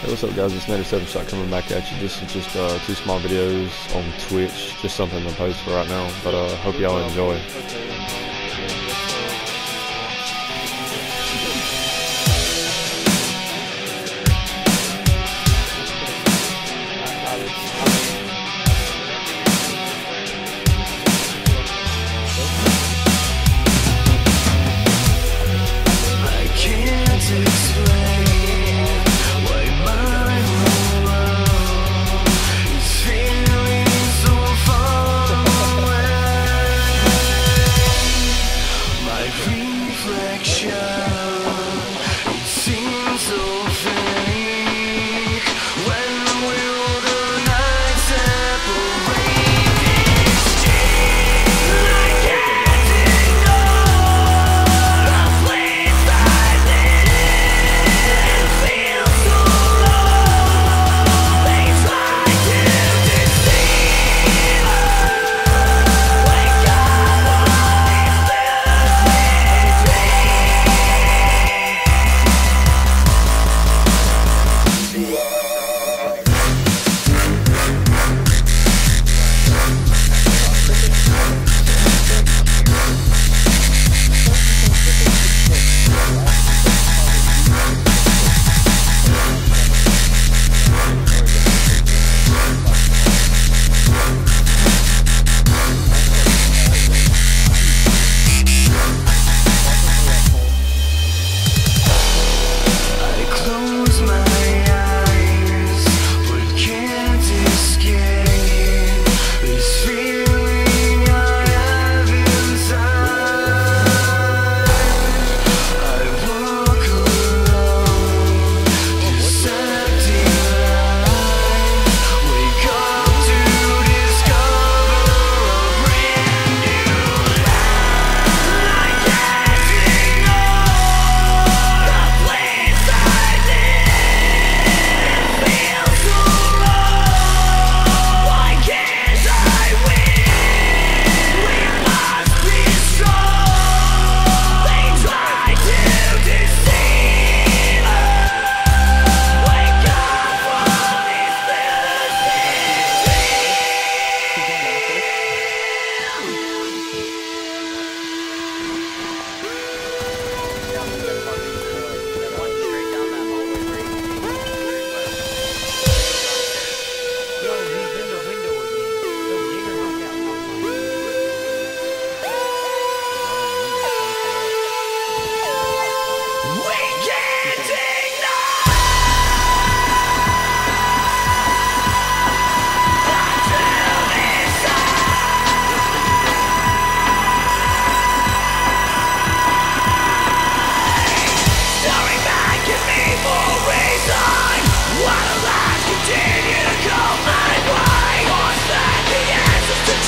Hey, what's up guys, it's Nater 7 Shot coming back at you. This is just uh, two small videos on Twitch, just something to post for right now, but uh, hope y'all enjoy. Yeah.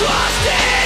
trusted